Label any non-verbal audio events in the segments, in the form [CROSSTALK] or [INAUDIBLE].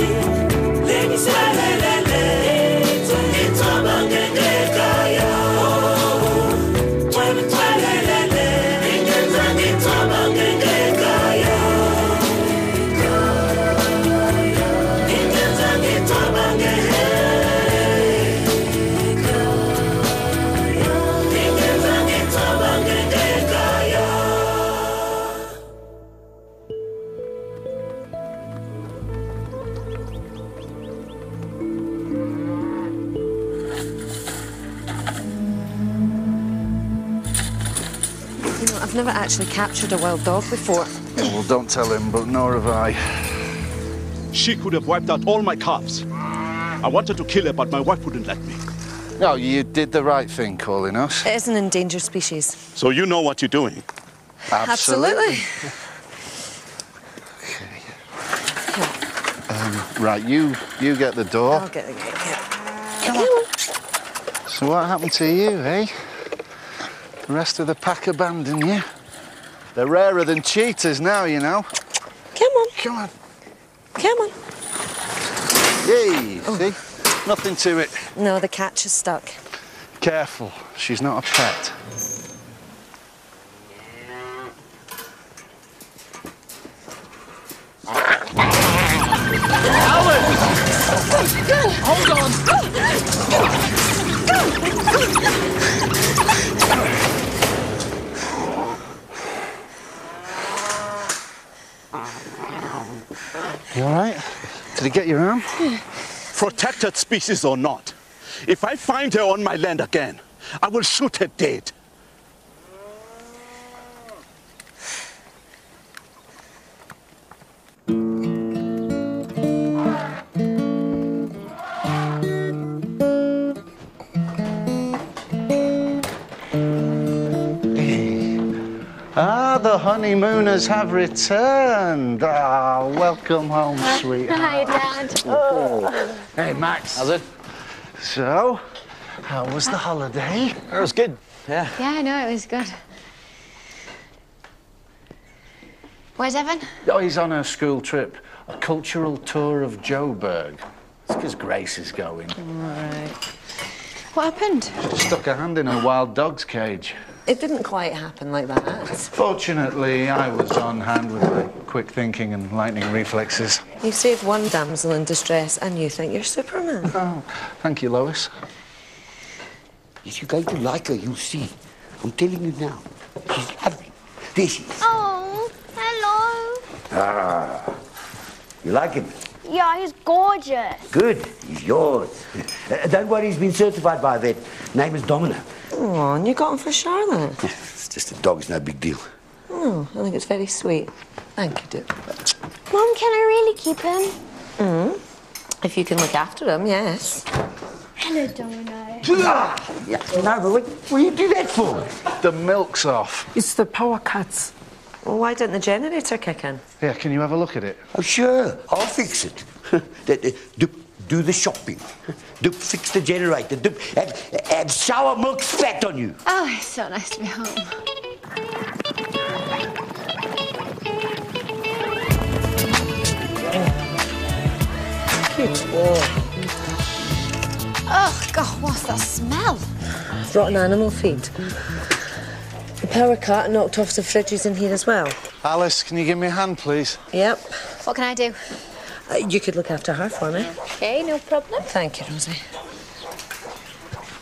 You actually captured a wild dog before. Well, don't tell him, but nor have I. She could have wiped out all my calves. I wanted to kill her, but my wife wouldn't let me. No, you did the right thing calling us. It is an endangered species. So you know what you're doing. Absolutely. Um, right, you you get the door. I'll get the gate. Come on. So what happened to you, eh? The rest of the pack abandoned you. They're rarer than cheetahs now, you know. Come on, Come on. come on. Yay, oh. see? Nothing to it. No, the catch is stuck. Careful, she's not a pet. You all right? Did he get your arm? Protected species or not, if I find her on my land again, I will shoot her dead. Honeymooners have returned. Ah, welcome home, sweetheart. Hi, Dad. Hey, Max. How's it? So, how was the holiday? It was good. Yeah. Yeah, I know, it was good. Where's Evan? Oh, he's on a school trip, a cultural tour of Joburg. It's because Grace is going. Right. What happened? She stuck her hand in a wild dog's cage. It didn't quite happen like that. Fortunately, I was on hand with my quick thinking and lightning reflexes. You saved one damsel in distress, and you think you're Superman. Oh, thank you, Lois. If you're going to like her, you'll see. I'm telling you now. She's lovely. There she is. Oh, hello. Ah. You like him? Yeah, he's gorgeous. Good. He's yours. Uh, [LAUGHS] don't worry, he's been certified by a vet. Name is Domino. Oh, and you got him for Charlotte. It's just a dog, it's no big deal. Oh, I think it's very sweet. Thank you, dear. Mom, can I really keep him? If you can look after him, yes. Hello, Domino. Ah, yeah. No, but what, what do you do that for? The milk's off. It's the power cuts. Well, why didn't the generator kick in? Yeah, can you have a look at it? Oh, sure. I'll fix it. [LAUGHS] That- that- do, do the shopping. Do, fix the generator. Do, and, and sour milk spat on you. Oh, it's so nice to be home. Oh, God, what's that smell? Rotten animal feed. The power cut knocked off the fridges in here as well. Alice, can you give me a hand, please? Yep. What can I do? Uh, you could look after her for me. Okay, no problem. Thank you, Rosie.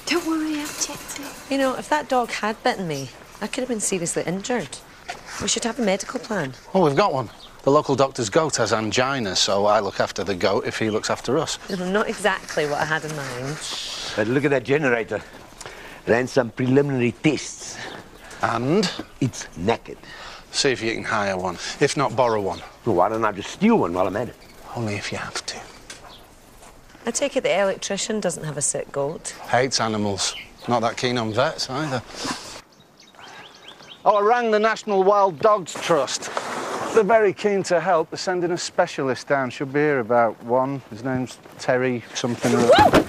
Don't worry, I'll check too. You know, if that dog had bitten me, I could have been seriously injured. We should have a medical plan. Oh, we've got one. The local doctor's goat has angina, so I look after the goat if he looks after us. [LAUGHS] Not exactly what I had in mind. But look at that generator. Ran some preliminary tests. And It's naked. see if you can hire one. If not, borrow one. Well, why don't I just steal one while I'm at it? Only if you have to. I take it the electrician doesn't have a sick goat. Hates animals. Not that keen on vets either. Oh, I rang the National Wild Dogs Trust. They're very keen to help. They're sending a specialist down. Should be here about one. His name's Terry something or other.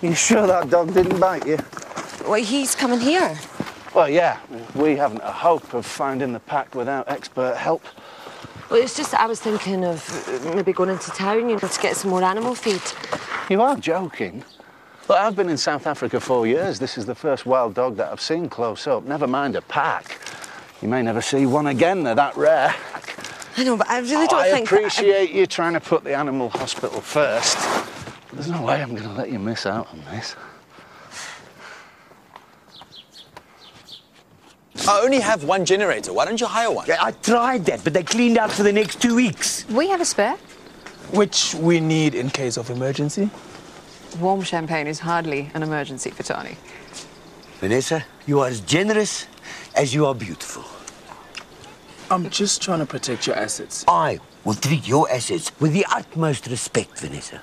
You sure that dog didn't bite you? Well, he's coming here. Well, yeah. We haven't a hope of finding the pack without expert help. Well, it's just that I was thinking of uh, maybe going into town, you know, to get some more animal feed. You are joking. Look, I've been in South Africa four years. This is the first wild dog that I've seen close up. Never mind a pack. You may never see one again. They're that rare. I know, but I really don't I think. I appreciate you trying to put the animal hospital first. There's no way I'm going to let you miss out on this. I only have one generator. Why don't you hire one? I tried that, but they cleaned out for the next two weeks. We have a spare. Which we need in case of emergency. Warm champagne is hardly an emergency for Tony. Vanessa, you are as generous as you are beautiful. I'm just trying to protect your assets. I will treat your assets with the utmost respect, Vanessa.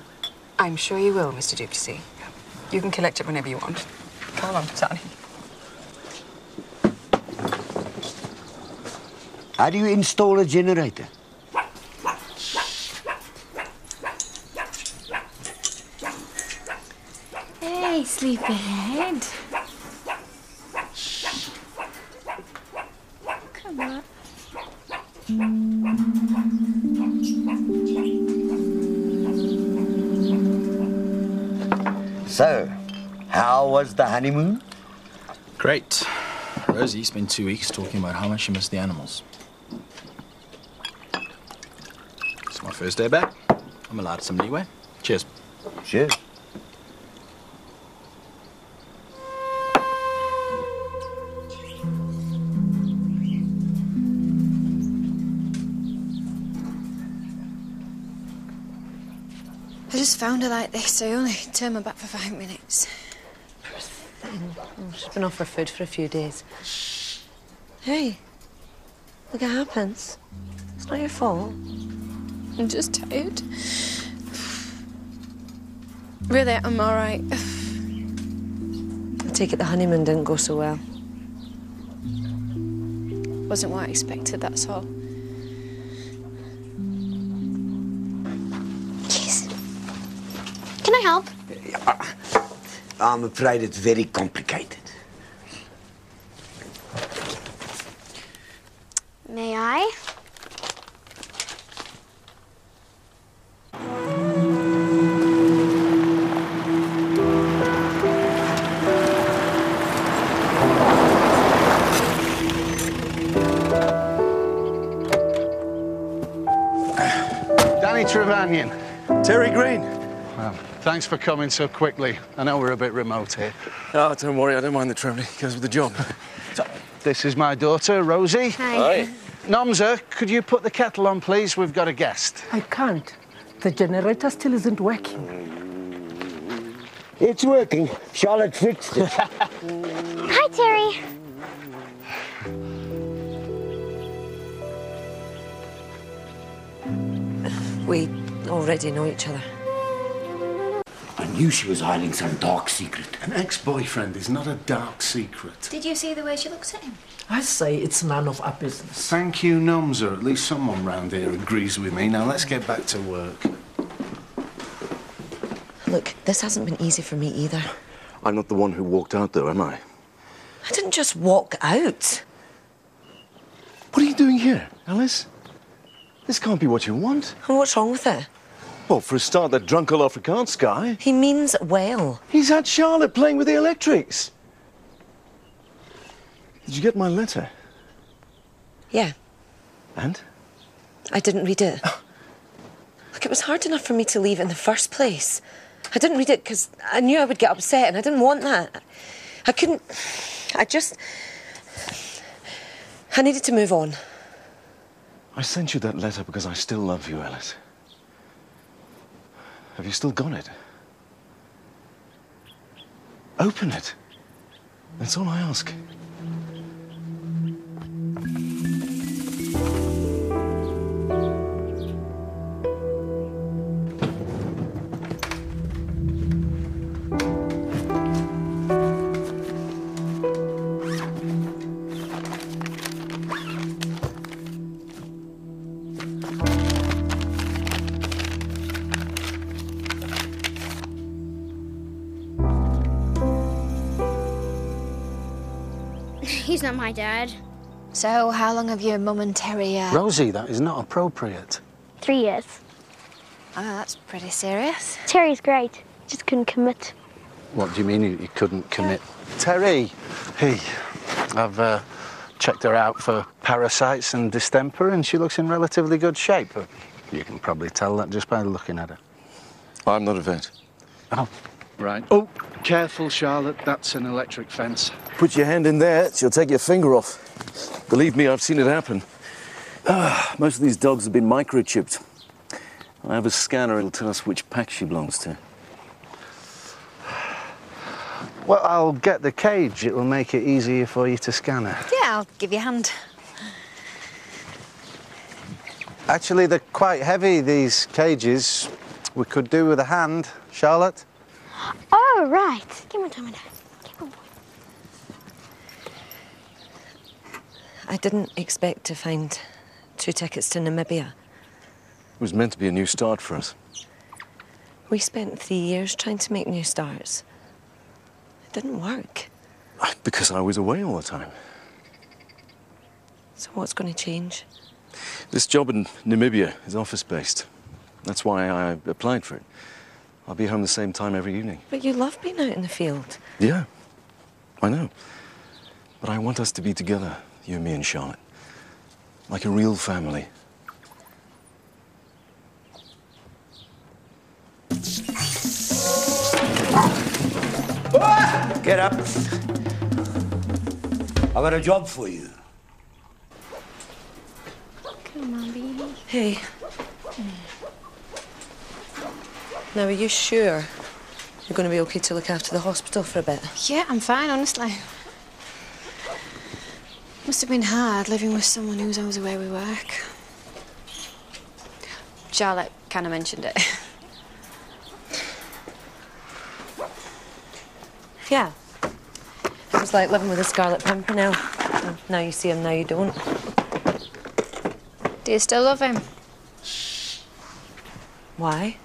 I'm sure you will, Mr. Duplessis. You can collect it whenever you want. Come on, Tony. How do you install a generator? Hey, sleepyhead. Come on. So, how was the honeymoon? Great. Rosie spent two weeks talking about how much she missed the animals. It's my first day back. I'm allowed some leeway. Cheers. Cheers. I just found her like this. I only turned my back for five minutes. Oh, she's been off her food for a few days. Hey, look, it happens. It's not your fault. I'm just tired. Really, I'm all right. I take it the honeymoon didn't go so well. Wasn't what I expected, that's all. Yes. Can I help? Uh, I'm afraid it's very complicated. Thanks for coming so quickly. I know we're a bit remote here. Oh, don't worry, I don't mind the travelling. Goes with the job. [LAUGHS] This is my daughter, Rosie. Hi. Nomsa, could you put the kettle on, please? We've got a guest. I can't. The generator still isn't working. It's working. Charlotte fixed it. [LAUGHS] Hi, Terry. We already know each other. I knew she was hiding some dark secret. An ex-boyfriend is not a dark secret. Did you see the way she looks at him? I say it's none of our business. Thank you, Nomsa. At least someone round here agrees with me. Now let's get back to work. Look, this hasn't been easy for me either. I'm not the one who walked out, though, am I? I didn't just walk out. What are you doing here, Alice? This can't be what you want. And what's wrong with it? Well, for a start, that drunk old Afrikaans guy. He means well. He's had Charlotte playing with the electrics. Did you get my letter? Yeah, And? I didn't read it. [GASPS] Look, it was hard enough for me to leave in the first place. I didn't read it because I knew I would get upset and I didn't want that. I couldn't. I just. I needed to move on. I sent you that letter because I still love you, Alice. Have you still got it? Open it. That's all I ask. So, how long have your mum and Terry, uh... Rosie, that is not appropriate. Three years. Oh, that's pretty serious. Terry's great. Just couldn't commit. What do you mean you, you couldn't commit? Terry, hey, I've uh, checked her out for parasites and distemper, and she looks in relatively good shape. You can probably tell that just by looking at her. I'm not a vet. Oh, right. Oh, careful, Charlotte. That's an electric fence. Put your hand in there, she'll take your finger off. Believe me, I've seen it happen. Ah, most of these dogs have been microchipped. I have a scanner, it'll tell us which pack she belongs to. Well, I'll get the cage. It will make it easier for you to scan her. Yeah, I'll give you a hand. Actually, they're quite heavy, these cages. We could do with a hand, Charlotte. Oh, right. Give me time now. I didn't expect to find two tickets to Namibia. It was meant to be a new start for us. We spent three years trying to make new starts. It didn't work. Because I was away all the time. So what's going to change? This job in Namibia is office based. That's why I applied for it. I'll be home the same time every evening. But you love being out in the field. Yeah, I know. But I want us to be together, you, and me, and Charlotte. Like a real family. Get up. I've got a job for you. Come on, baby. Hey. Now, are you sure you're going to be okay to look after the hospital for a bit? Yeah, I'm fine, honestly. Must have been hard living with someone who's always away with work. Charlotte kind of mentioned it. [LAUGHS] Yeah. It was like living with a Scarlet Pimpernel. Now you see him, now you don't. Do you still love him? Why?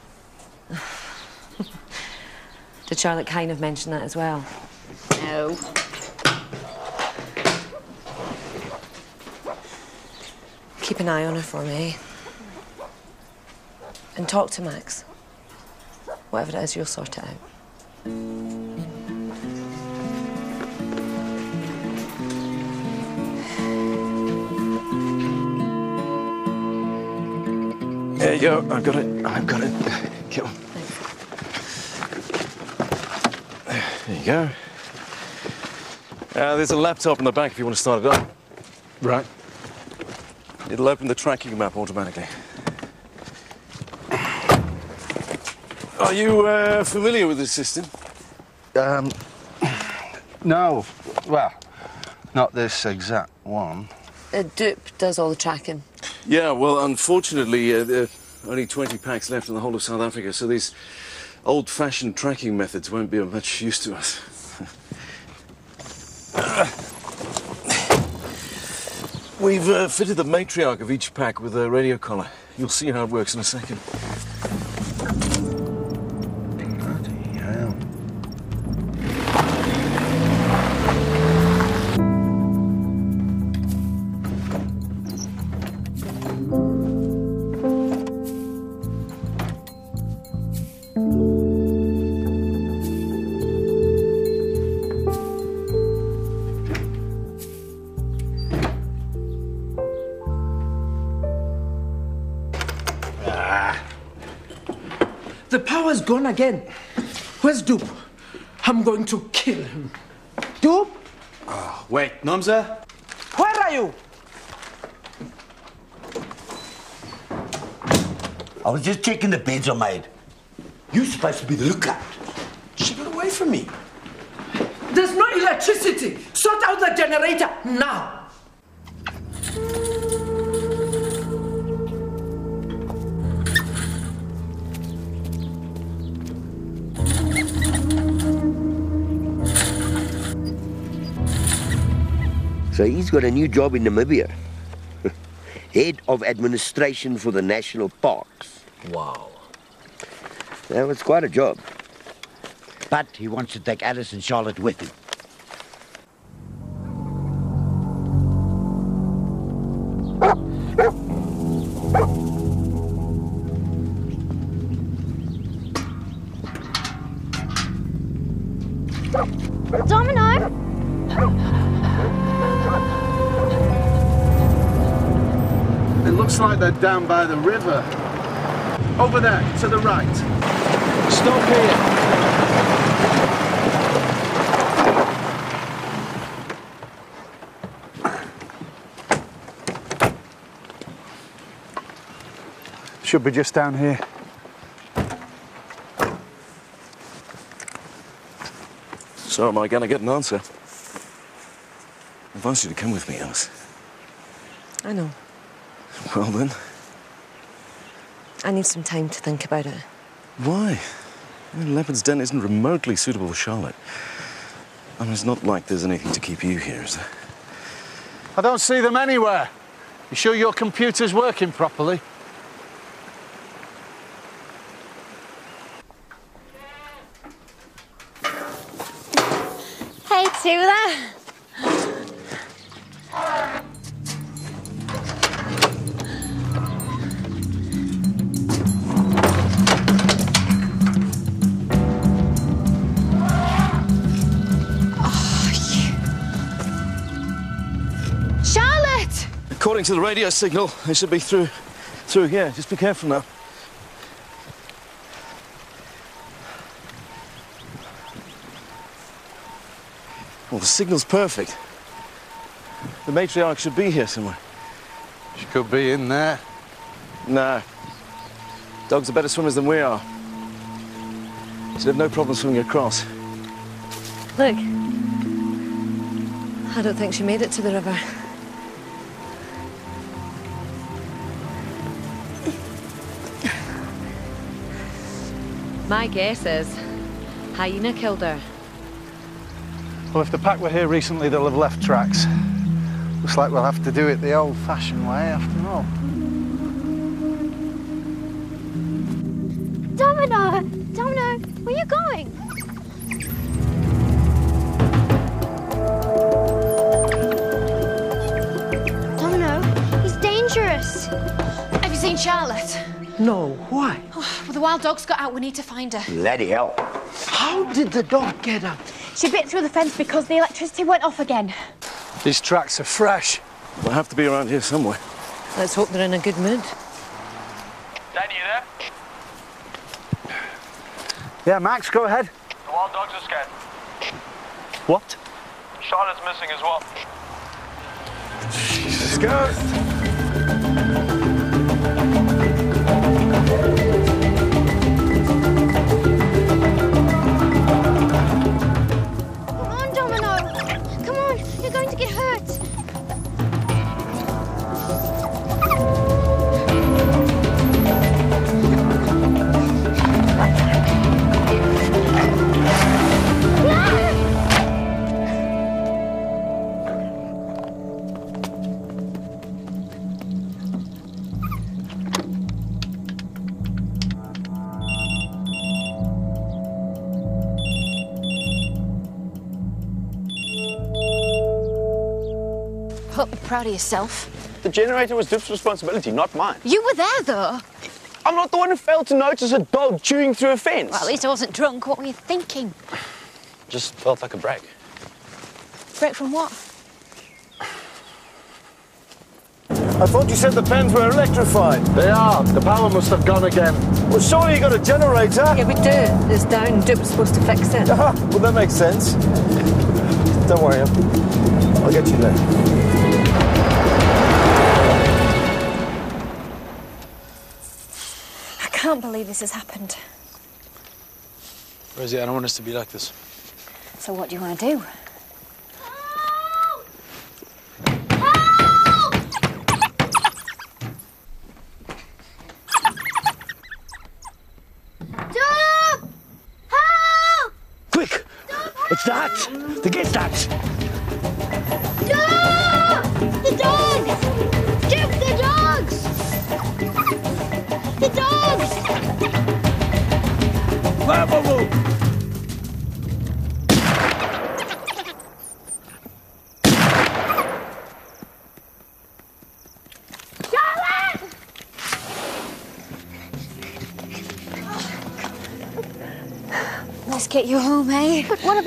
Did Charlotte kind of mention that as well? No. Keep an eye on her for me. And talk to Max. Whatever it is, you'll sort it out. There you go. I've got it. I've got it. Get on. There you go. Uh, there's a laptop in the back if you want to start it up. Right. It'll open the tracking map automatically. Are you uh, familiar with this system? Um, no. Well, not this exact one. Uh, Dupe does all the tracking. Yeah, well, unfortunately, uh, there are only 20 packs left in the whole of South Africa, so these old-fashioned tracking methods won't be of much use to us. We've uh, fitted the matriarch of each pack with a radio collar. You'll see how it works in a second. Again. Where's Dupe? I'm going to kill him. Dupe? Ah, wait, Nomsa? Where are you? I was just checking the beds are made. You're supposed to be the lookout. She got away from me. There's no electricity. Sort out the generator now. So he's got a new job in Namibia. [LAUGHS] Head of administration for the national parks. Wow. That was quite a job. But he wants to take Alice and Charlotte with him. Down by the river. Over there, to the right. Stop here. Should be just down here. So am I going to get an answer? I've asked you to come with me, Alice. I know. Well then, I need some time to think about it. why? I mean, Leopard's Den isn't remotely suitable for Charlotte. I mean, it's not like there's anything to keep you here, is there? I don't see them anywhere. You sure your computer's working properly? Hey, Tula. According to the radio signal, they should be through, through here. Just be careful now. Well, the signal's perfect. The matriarch should be here somewhere. She could be in there. No. Dogs are better swimmers than we are. Should have no problem swimming across. Look. I don't think she made it to the river. My guess is Hyena killed her. Well, if the pack were here recently, they'll have left tracks. Looks like we'll have to do it the old-fashioned way after all. Domino! Domino, where are you going? Domino, he's dangerous. Have you seen Charlotte? No, why? [SIGHS] Well, the wild dog's got out. We need to find her. Bloody hell. How did the dog get out? She bit through the fence because the electricity went off again. These tracks are fresh. They'll have to be around here somewhere. Let's hope they're in a good mood. Danny, you there? Yeah, Max, go ahead. The wild dogs are scared. What? Charlotte's missing as well. Let's go. Proud of yourself. The generator was Dupe's responsibility, not mine. You were there, though. I'm not the one who failed to notice a dog chewing through a fence. Well, at least I wasn't drunk. What were you thinking? Just felt like a break. Break from what? I thought you said the pens were electrified. They are. The power must have gone again. Well, surely you got a generator. Yeah, we do. It's down. Dupe was supposed to fix it. [LAUGHS] well, that makes sense. Don't worry, I'll, I'll get you there. Can't believe this has happened. Rosie, I don't want us to be like this. So what do you want to do?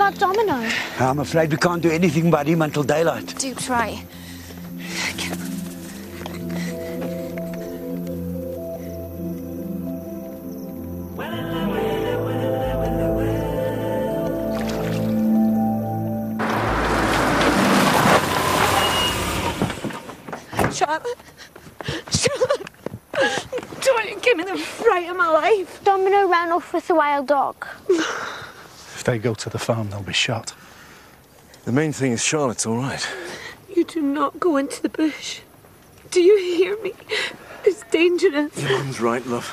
about Domino? I'm afraid we can't do anything about him until daylight. Do try. Charlotte. Charlotte. Don't give me the fright of my life. Domino ran off with the wild dog. [LAUGHS] If they go to the farm, they'll be shot. The main thing is Charlotte's all right. You do not go into the bush. Do you hear me? It's dangerous. Your mum's right, love.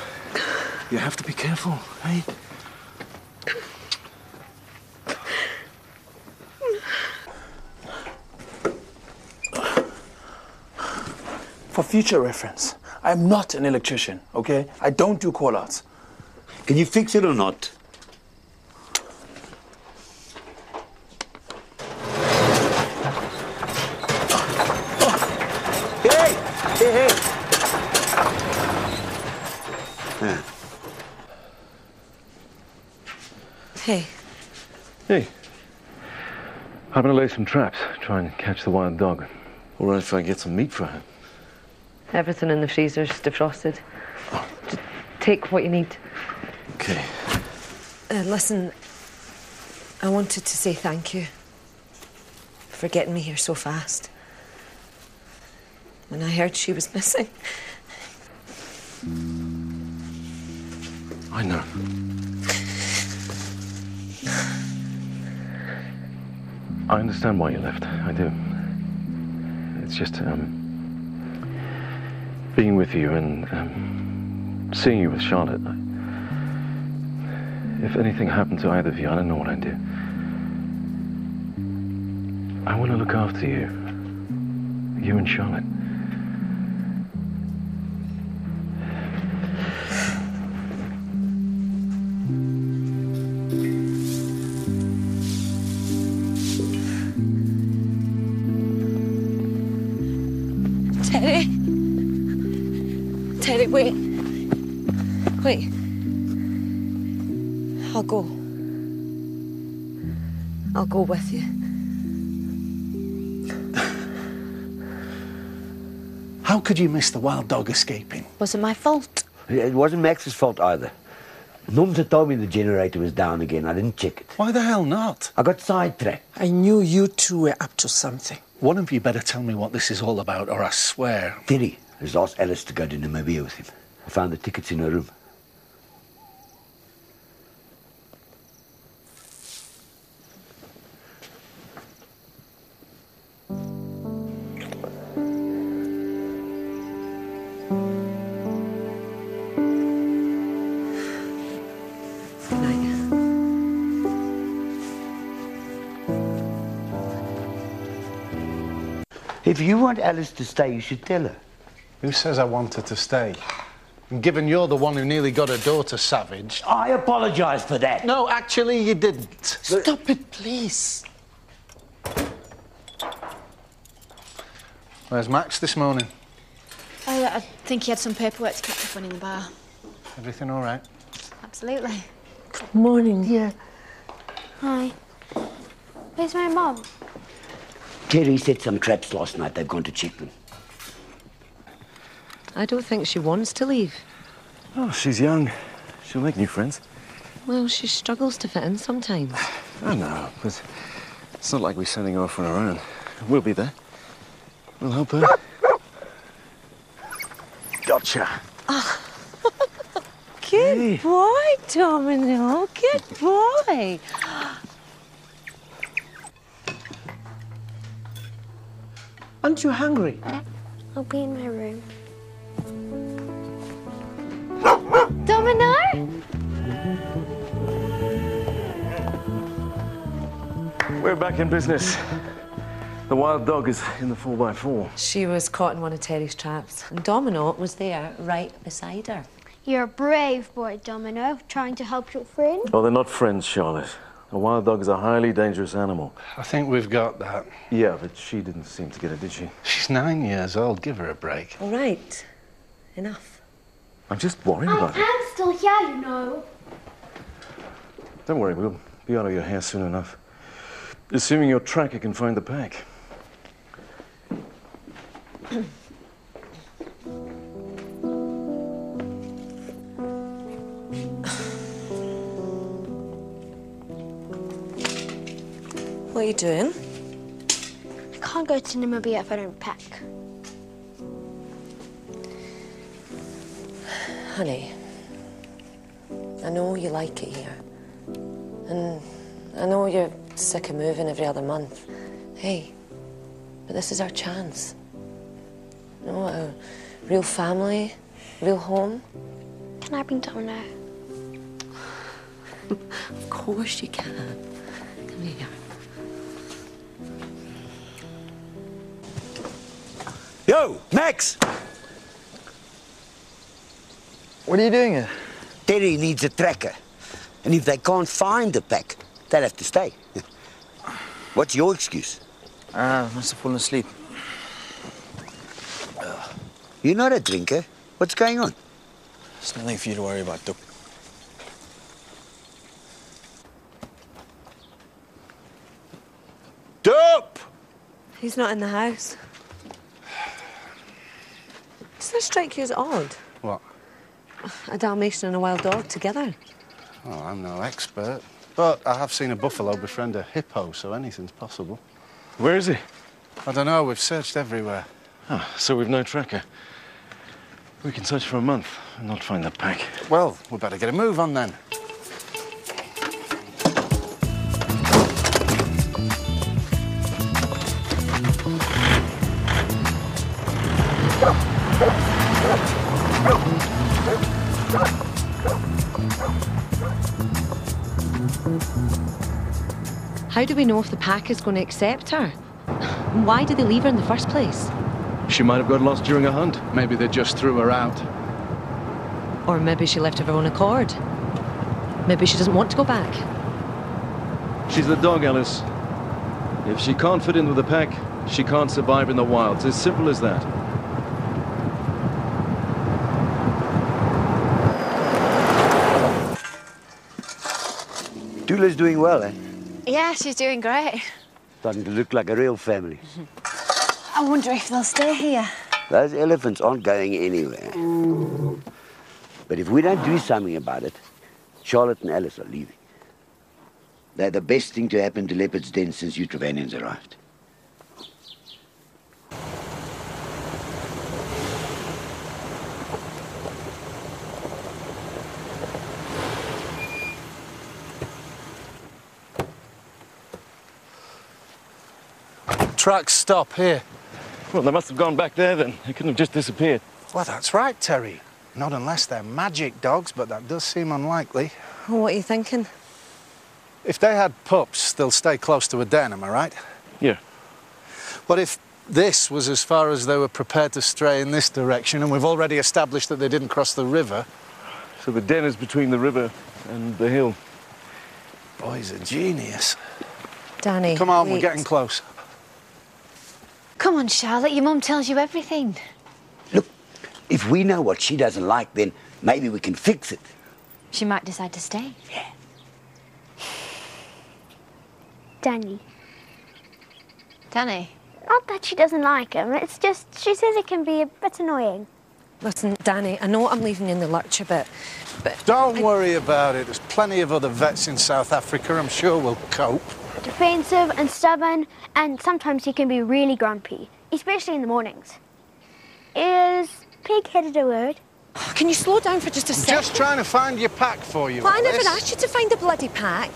You have to be careful, hey? For future reference, I'm not an electrician, okay? I don't do call outs. Can you fix it or not? Hey. I'm gonna lay some traps, try and catch the wild dog. All right if I get some meat for her. everything in the freezer's defrosted. Just take what you need. Okay. Uh, listen, I wanted to say thank you for getting me here so fast. When I heard she was [LAUGHS] missing, I know. I understand why you left. I do. It's just um, being with you and um, seeing you with Charlotte. I, if anything happened to either of you, I don't know what I'd do. I want to look after you. You and Charlotte. I'll with you. How could you miss the wild dog escaping? Was it my fault? It wasn't Max's fault either. Mums had told me the generator was down again. I didn't check it. Why the hell not? I got sidetracked. I knew you two were up to something. One of you better tell me what this is all about, or I swear. Terry has asked Alice to go to Namibia with him. I found the tickets in her room. If you want Alice to stay, you should tell her. Who says I want her to stay? And given you're the one who nearly got her daughter savaged. I apologise for that. No, actually, you didn't. Stop it, please. Where's Max this morning? I, I think he had some paperwork to catch up on in the bar. Everything all right? Absolutely. Good morning, dear. Hi. Where's my mom? Terry set some traps last night. They've gone to check them. I don't think she wants to leave. Oh, she's young. She'll make new friends. Well, she struggles to fit in sometimes. I know, but it's not like we're sending her off on her own. We'll be there. We'll help her. Gotcha. Ah. [LAUGHS] Good boy, Domino. Good boy. Aren't you hungry? I'll be in my room. Domino? We're back in business. The wild dog is in the 4x4. She was caught in one of Terry's traps, and Domino was there right beside her. You're a brave boy, Domino, trying to help your friend. Oh, they're not friends, Charlotte. A wild dog is a highly dangerous animal. I think we've got that. Yeah, but she didn't seem to get it, did she? She's nine years old. Give her a break. All right. Enough. I'm just worried about her. I'm still here, you know. Don't worry, we'll be out of your hair soon enough. Assuming your tracker can find the pack. [CLEARS THROAT] What are you doing? I can't go to Namibia if I don't pack. Honey, I know you like it here. And I know you're sick of moving every other month. Hey, but this is our chance. You know, a real family, real home. Can I bring Dom now? Of course you can. Come here. Yo, Max! What are you doing here? Terry needs a tracker. And if they can't find the pack, they'll have to stay. What's your excuse? Ah, must have fallen asleep. You're not a drinker. What's going on? There's nothing for you to worry about, Dupe. Dupe! He's not in the house. Does that strike you as odd? What? A Dalmatian and a wild dog together? Oh, I'm no expert. But I have seen a buffalo befriend a hippo, so anything's possible. Where is he? I don't know. We've searched everywhere. Oh, so we've no tracker. We can search for a month and not find the pack. Well, we'd better get a move on then. How do we know if the pack is going to accept her? Why did they leave her in the first place? She might have got lost during a hunt. Maybe they just threw her out. Or maybe she left of her own accord. Maybe she doesn't want to go back. She's the dog, Alice. If she can't fit in with the pack, she can't survive in the wild. It's As simple as that. Tula's doing well, eh? Yeah, she's doing great. Starting to look like a real family. I wonder if they'll stay here. Those elephants aren't going anywhere. But if we don't do something about it, Charlotte and Alice are leaving. They're the best thing to happen to Leopard's Den since you Trevanions arrived. Tracks stop here. Well, they must have gone back there then. They couldn't have just disappeared. Well, that's right, Terry. Not unless they're magic dogs, but that does seem unlikely. What are you thinking? If they had pups, they'll stay close to a den, am I right? Yeah. What if this was as far as they were prepared to stray in this direction, and we've already established that they didn't cross the river? So the den is between the river and the hill. Boy's a genius. Danny. Come on, we're getting close. Come on, Charlotte. Your mum tells you everything. Look, if we know what she doesn't like, then maybe we can fix it. She might decide to stay. Yeah. Danny. Danny. Not that she doesn't like him, it's just she says it can be a bit annoying. Listen, Danny, I know I'm leaving you in the lurch a bit, but Don't worry about it. There's plenty of other vets in South Africa. I'm sure we'll cope. Defensive and stubborn, and sometimes he can be really grumpy, especially in the mornings. Is pig-headed a word? Oh, can you slow down for just a I'm second? just trying to find your pack for you. Well, I never Alice. asked you to find the bloody pack.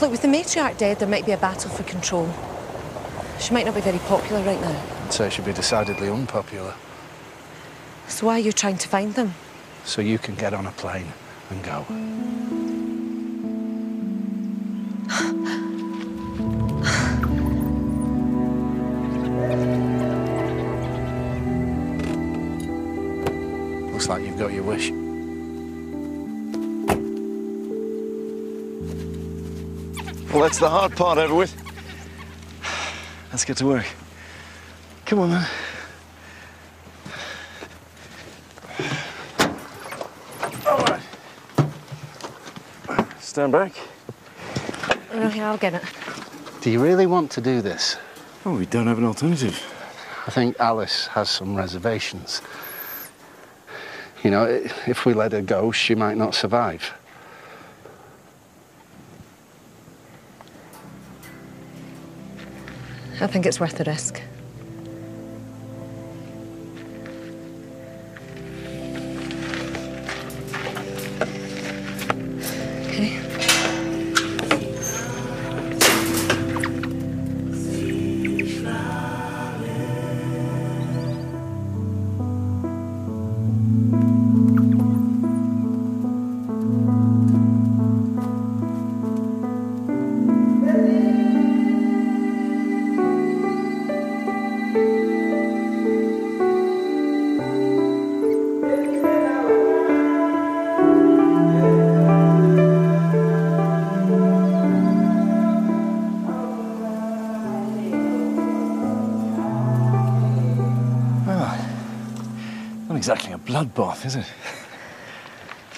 Look, with the matriarch dead, there might be a battle for control. She might not be very popular right now. I'd say she'd be decidedly unpopular. So why are you trying to find them? So you can get on a plane and go. Looks like you've got your wish. Well, that's the hard part over with. Let's get to work. Come on, then. All right. Stand back. Here, I'll get it. Do you really want to do this? Oh, we don't have an alternative. I think Alice has some reservations. You know, if we let her go, she might not survive. I think it's worth the risk. Bloodbath, is it?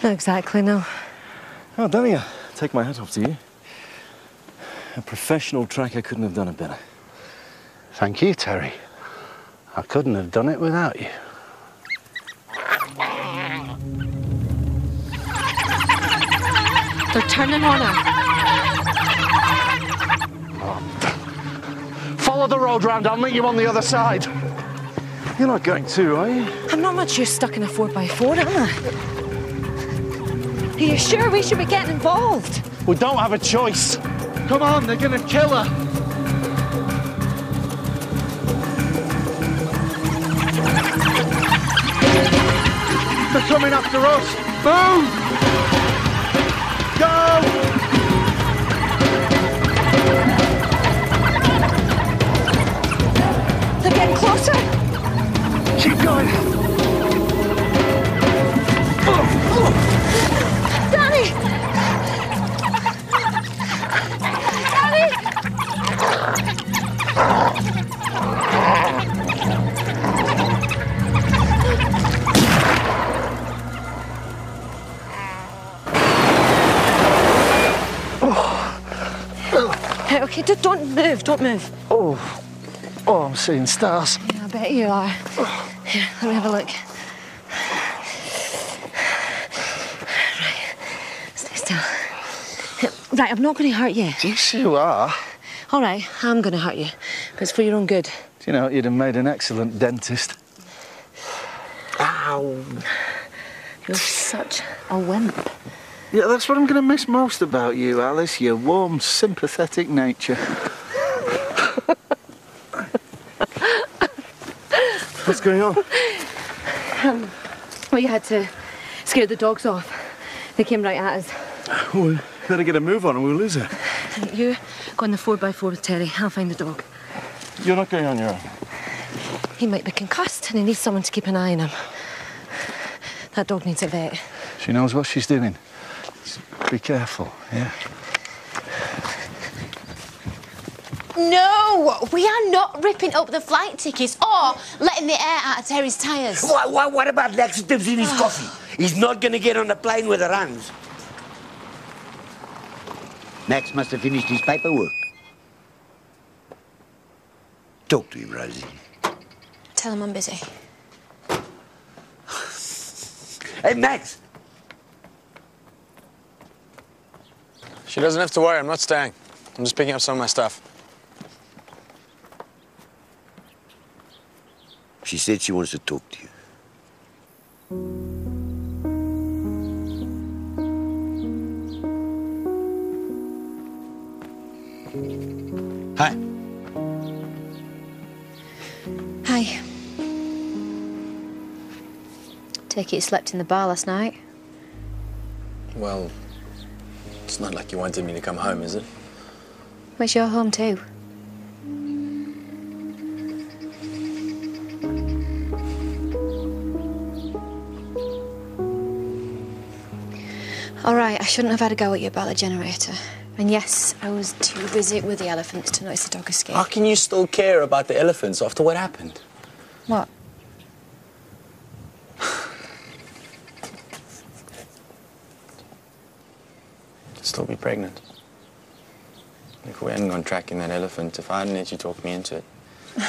Not exactly, no. Oh, Danny, take my hat off to you. A professional tracker couldn't have done it better. Thank you, Terry. I couldn't have done it without you. They're turning on her. Follow the road round, I'll meet you on the other side. You're not going to, are you? I'm not much use stuck in a 4x4, am I? Are you sure we should be getting involved? We don't have a choice. Come on, they're gonna kill her. They're coming after us. Move! Go! They're getting closer. Keep going. Danny! Danny! Oh. Okay, okay, don't move, don't move. Oh, oh, I'm seeing stars. Yeah, I bet you are. Oh. Here, let me have a look. Right, stay still. Right, I'm not going to hurt you. Yes, you are. All right, I'm going to hurt you, but it's for your own good. Do you know, you'd have made an excellent dentist. Ow. You're such a wimp. Yeah, that's what I'm going to miss most about you, Alice. Your warm, sympathetic nature. What's going on? Um, well, you had to scare the dogs off. They came right at us. Oh, we better get a move on or we'll lose her. You go on the 4x4 with Terry. I'll find the dog. You're not going on your own. He might be concussed and he needs someone to keep an eye on him. That dog needs a vet. She knows what she's doing. Be careful, yeah? No, we are not ripping up the flight tickets or letting the air out of Terry's tyres. What, what, what about laxatives in his oh. coffee? He's not going to get on a plane with the runs. Max must have finished his paperwork. Talk to him, Rosie. Tell him I'm busy. Hey, Max! She doesn't have to worry, I'm not staying. I'm just picking up some of my stuff. She said she wants to talk to you. Hi. Hi. Take it you slept in the bar last night. Well, it's not like you wanted me to come home, is it? Where's your home too? All right, I shouldn't have had a go at you about the generator. And yes, I was too busy with the elephants to notice the dog escape. How can you still care about the elephants after what happened? What? [SIGHS] Still be pregnant. If we hadn't gone tracking that elephant, if I hadn't let you talk me into it. [SIGHS]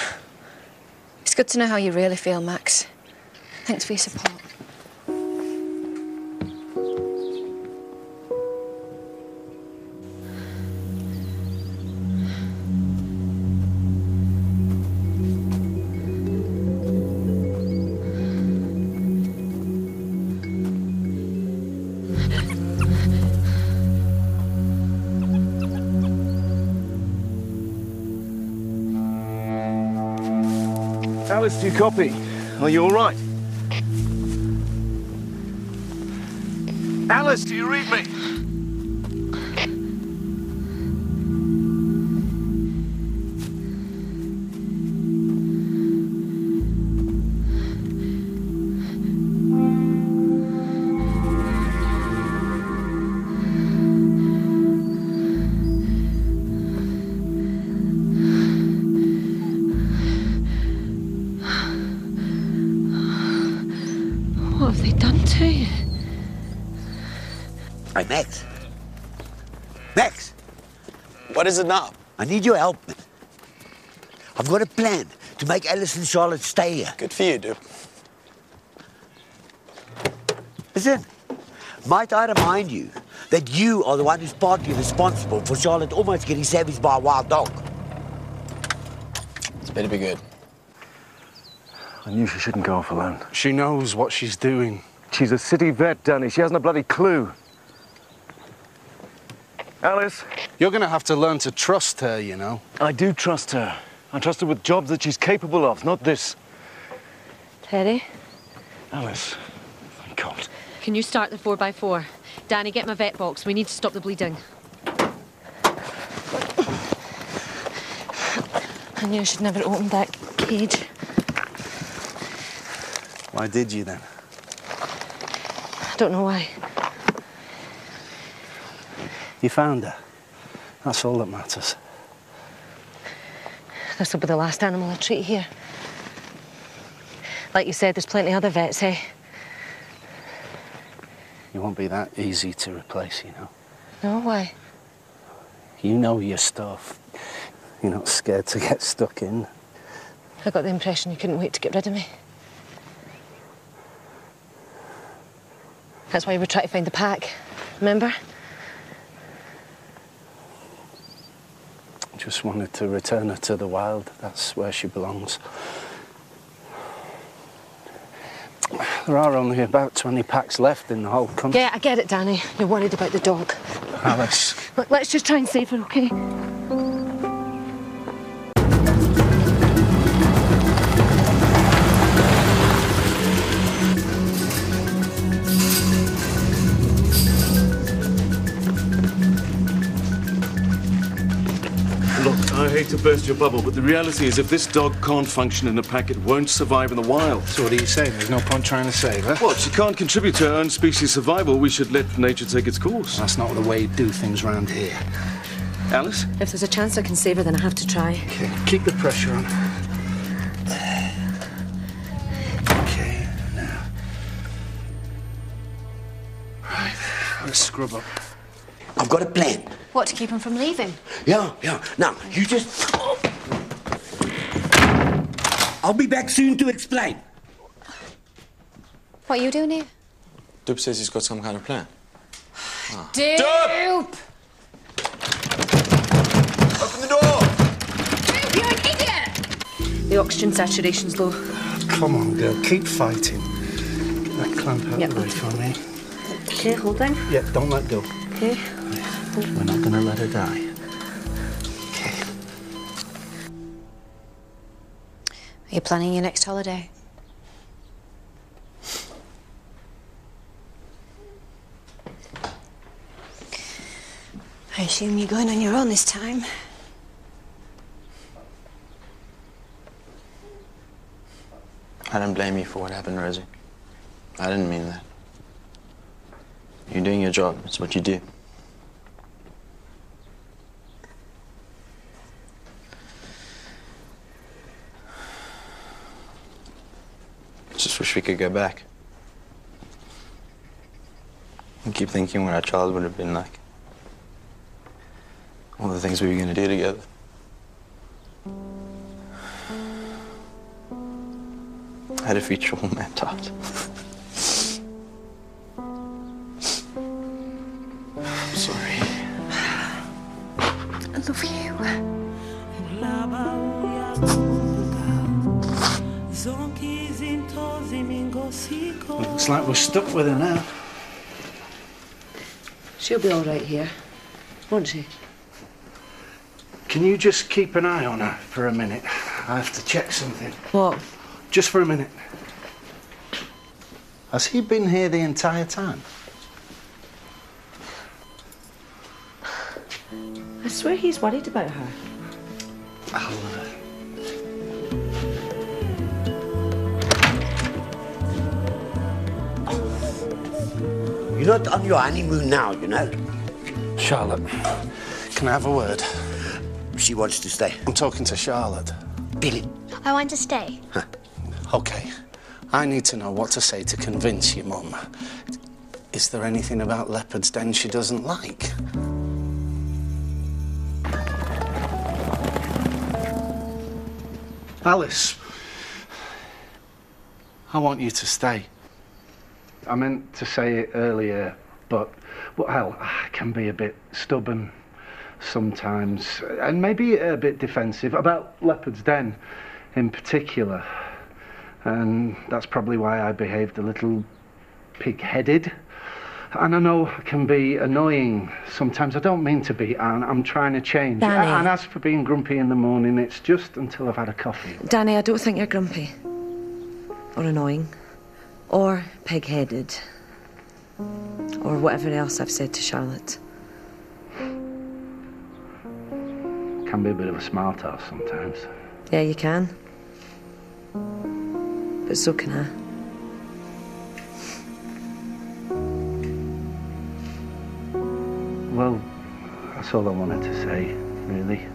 It's good to know how you really feel, Max. Thanks for your support. Do you copy? Are you all right? Alice, do you read me? What have they done to you? Hey, Max. Max! What is it now? I need your help. I've got a plan to make Alice and Charlotte stay here. Good for you, dude. Listen, might I remind you that you are the one who's partly responsible for Charlotte almost getting savaged by a wild dog? It's better be good. I knew she shouldn't go off alone. She knows what she's doing. She's a city vet, Danny. She hasn't a bloody clue. Alice? You're going to have to learn to trust her, you know. I do trust her. I trust her with jobs that she's capable of, not this. Terry? Alice, thank God. Can you start the 4x4? Danny, get my vet box. We need to stop the bleeding. I knew I should never open that cage. Why did you then? I don't know why. You found her. That's all that matters. This will be the last animal I treat here. Like you said, there's plenty of other vets, eh? You won't be that easy to replace, you know. No, why? You know your stuff. You're not scared to get stuck in. I got the impression you couldn't wait to get rid of me. That's why we were trying to find the pack. Remember? Just wanted to return her to the wild. That's where she belongs. There are only about 20 packs left in the whole country. Yeah, I get it, Danny. You're worried about the dog. Alice. Look, let's just try and save her, okay? Burst your bubble, but the reality is if this dog can't function in a pack, it won't survive in the wild. So what are you saying? There's no point trying to save her? Well, she can't contribute to her own species' survival, we should let nature take its course. That's not the way you do things round here. Alice? If there's a chance I can save her, then I have to try. Okay, keep the pressure on. Okay, now. Right, let's scrub up. I've got a plan. What, to keep him from leaving? Yeah, yeah. Now, you just. I'll be back soon to explain. What are you doing here? Dupe says he's got some kind of plan. Ah. Dupe! Open the door! Dupe, you're an idiot! The oxygen saturation's low. Come on, girl, keep fighting. Get that clamp out Yep. of the way for me. Okay, holding. Yeah, don't let go. Okay. We're not gonna let her die. Okay. Are you planning your next holiday? I assume you're going on your own this time. I don't blame you for what happened, Rosie. I didn't mean that. You're doing your job. It's what you do. Wish we could go back. I keep thinking what our child would have been like. All the things we were going to do together. Had a future all mapped out. I'm sorry. I love you. Looks like we're stuck with her now. She'll be all right here, won't she? Can you just keep an eye on her for a minute? I have to check something. What? Just for a minute. Has he been here the entire time? I swear he's worried about her. I'll, uh, not on your honeymoon now, you know. Charlotte, can I have a word? She wants to stay. I'm talking to Charlotte. Billy. I want to stay. Okay. I need to know what to say to convince your mum. Is there anything about Leopard's Den she doesn't like? Alice, I want you to stay. I meant to say it earlier, but, well, ah, I can be a bit stubborn sometimes, and maybe a bit defensive about Leopard's Den in particular. And that's probably why I behaved a little pig headed. And I know I can be annoying sometimes. I don't mean to be, and I'm trying to change. Danny. And as for being grumpy in the morning, it's just until I've had a coffee. Danny, I don't think you're grumpy. Or annoying. Or pig headed. Or whatever else I've said to Charlotte. Can be a bit of a smart ass sometimes. Yeah, you can. But so can I. Well, that's all I wanted to say, really.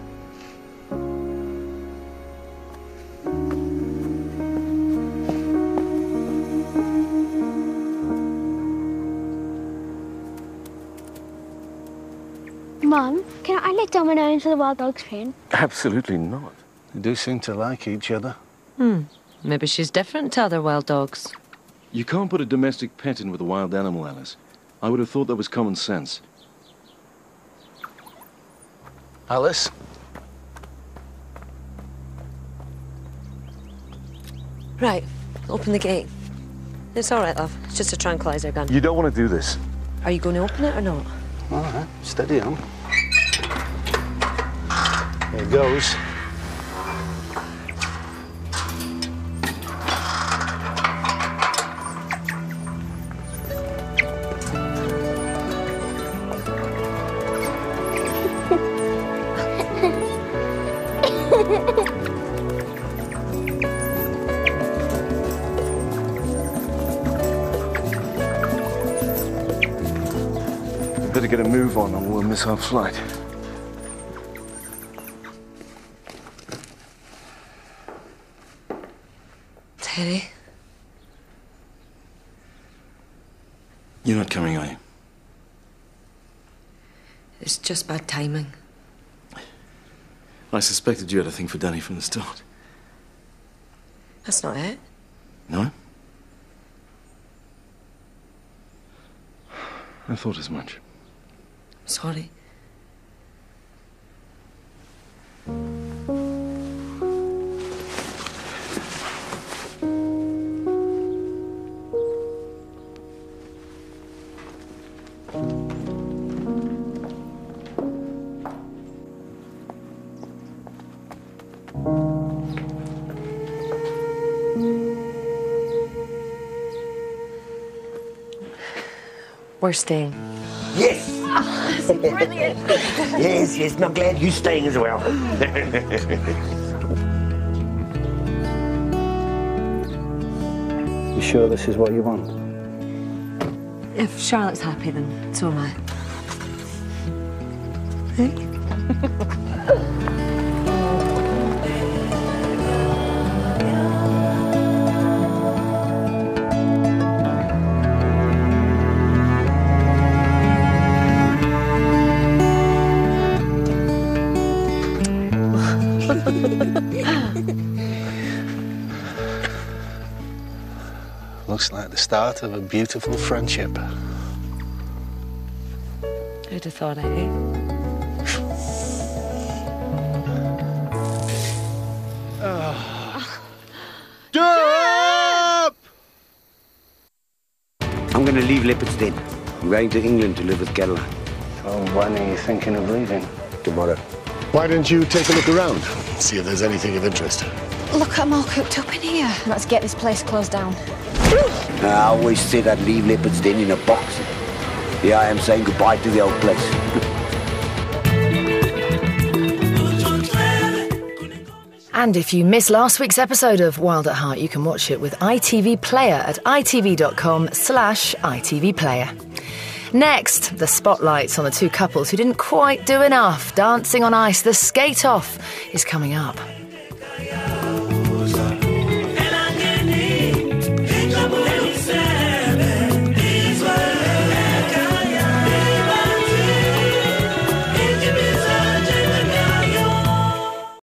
Can Domino into the wild dog's pen? Absolutely not. They do seem to like each other. Hmm. Maybe she's different to other wild dogs. You can't put a domestic pet in with a wild animal, Alice. I would have thought that was common sense. Alice? Right. Open the gate. It's all right, love. It's just a tranquilizer gun. You don't want to do this. Are you going to open it or not? All right, steady on. There goes. Better get a move on or we'll miss our flight. You're not coming, are you? It's just bad timing. I suspected you had a thing for Danny from the start. That's not it. No? I thought as much. Sorry. We're staying. Yes! brilliant. [LAUGHS] yes, yes, and I'm glad you're staying as well. You sure this is what you want? If Charlotte's happy, then so am I. Hey? [LAUGHS] start of a beautiful friendship. Who'd have thought it, eh? Stop! I'm going to leave Leopard's Den. I'm going to England to live with Caroline. Oh, when are you thinking of leaving? Tomorrow. Why don't you take a look around? See if there's anything of interest. Look, I'm all cooped up in here. Let's get this place closed down. I always said I'd leave Leopard's Den in a box. Here I am saying goodbye to the old place. And if you missed last week's episode of Wild at Heart, you can watch it with ITV Player at itv.com slash itvplayer. Next, the spotlights on the two couples who didn't quite do enough. Dancing on Ice, the skate off, is coming up.